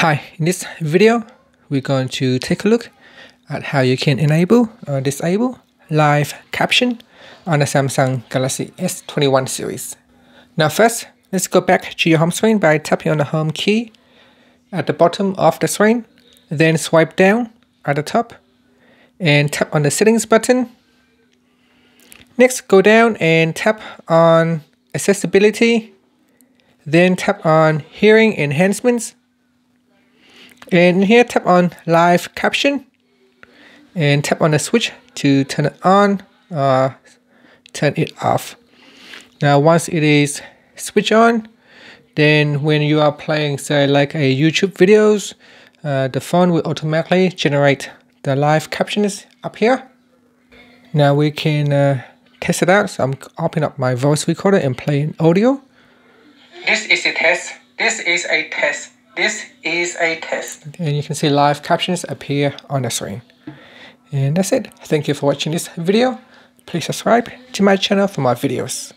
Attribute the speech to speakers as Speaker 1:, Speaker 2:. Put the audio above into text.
Speaker 1: Hi, in this video, we're going to take a look at how you can enable or disable live caption on the Samsung Galaxy S21 series. Now first, let's go back to your home screen by tapping on the home key at the bottom of the screen, then swipe down at the top and tap on the settings button. Next, go down and tap on accessibility, then tap on hearing enhancements and here tap on live caption and tap on the switch to turn it on or turn it off. Now once it is switch on, then when you are playing say like a YouTube videos, uh, the phone will automatically generate the live captions up here. Now we can uh, test it out. So I'm opening up my voice recorder and playing audio. This is a test. This is a test. This is a test. And you can see live captions appear on the screen. And that's it. Thank you for watching this video. Please subscribe to my channel for more videos.